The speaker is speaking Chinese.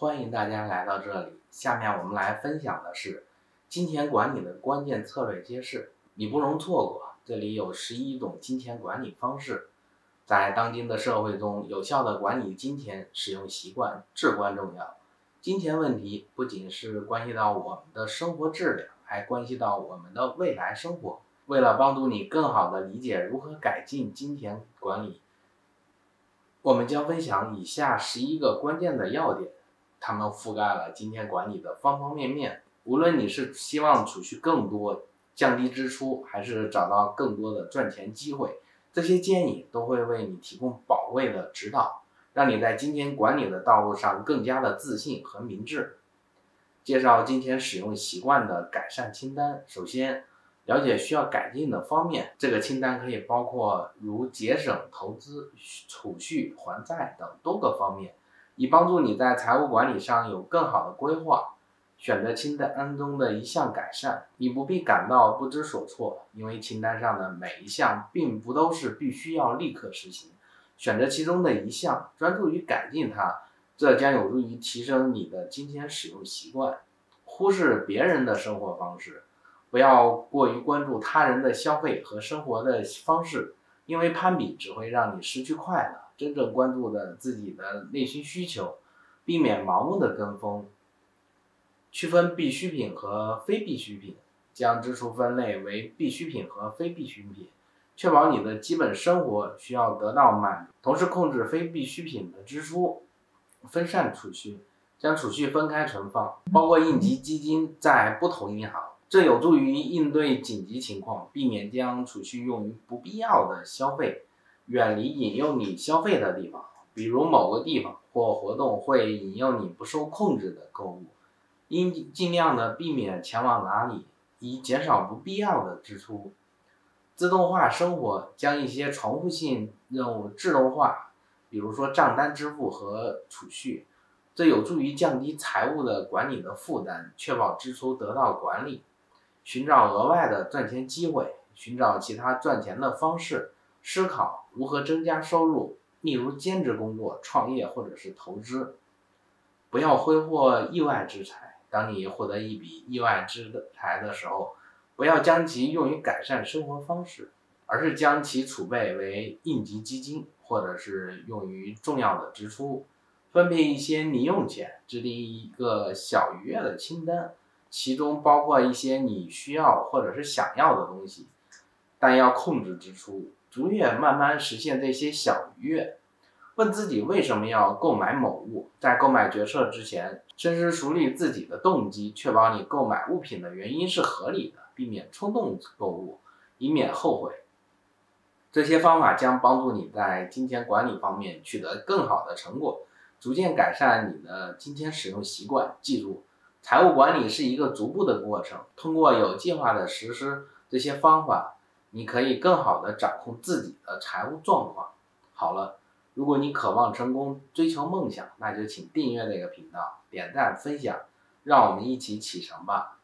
欢迎大家来到这里。下面我们来分享的是金钱管理的关键策略揭示，你不容错过。这里有十一种金钱管理方式，在当今的社会中，有效的管理金钱使用习惯至关重要。金钱问题不仅是关系到我们的生活质量，还关系到我们的未来生活。为了帮助你更好地理解如何改进金钱管理，我们将分享以下十一个关键的要点，它们覆盖了金钱管理的方方面面。无论你是希望储蓄更多，降低支出，还是找到更多的赚钱机会，这些建议都会为你提供宝贵的指导，让你在金钱管理的道路上更加的自信和明智。介绍金钱使用习惯的改善清单。首先，了解需要改进的方面。这个清单可以包括如节省、投资、储蓄、还债等多个方面，以帮助你在财务管理上有更好的规划。选择清单中的一项改善，你不必感到不知所措，因为清单上的每一项并不都是必须要立刻实行。选择其中的一项，专注于改进它，这将有助于提升你的金钱使用习惯。忽视别人的生活方式，不要过于关注他人的消费和生活的方式，因为攀比只会让你失去快乐。真正关注的自己的内心需求，避免盲目的跟风。区分必需品和非必需品，将支出分类为必需品和非必需品，确保你的基本生活需要得到满足，同时控制非必需品的支出。分散储蓄，将储蓄分开存放，包括应急基金在不同银行，这有助于应对紧急情况，避免将储蓄用于不必要的消费。远离引诱你消费的地方，比如某个地方或活动会引诱你不受控制的购物。应尽量的避免前往哪里，以减少不必要的支出。自动化生活将一些重复性任务自动化，比如说账单支付和储蓄，这有助于降低财务的管理的负担，确保支出得到管理。寻找额外的赚钱机会，寻找其他赚钱的方式，思考如何增加收入，例如兼职工作、创业或者是投资。不要挥霍意外之财。当你获得一笔意外之财的时候，不要将其用于改善生活方式，而是将其储备为应急基金，或者是用于重要的支出。分配一些零用钱，制定一个小愉悦的清单，其中包括一些你需要或者是想要的东西，但要控制支出，逐月慢慢实现这些小愉悦。问自己为什么要购买某物，在购买决策之前，深思熟虑自己的动机，确保你购买物品的原因是合理的，避免冲动购物，以免后悔。这些方法将帮助你在金钱管理方面取得更好的成果，逐渐改善你的金钱使用习惯。记住，财务管理是一个逐步的过程，通过有计划的实施这些方法，你可以更好的掌控自己的财务状况。好了。如果你渴望成功、追求梦想，那就请订阅这个频道、点赞、分享，让我们一起启程吧。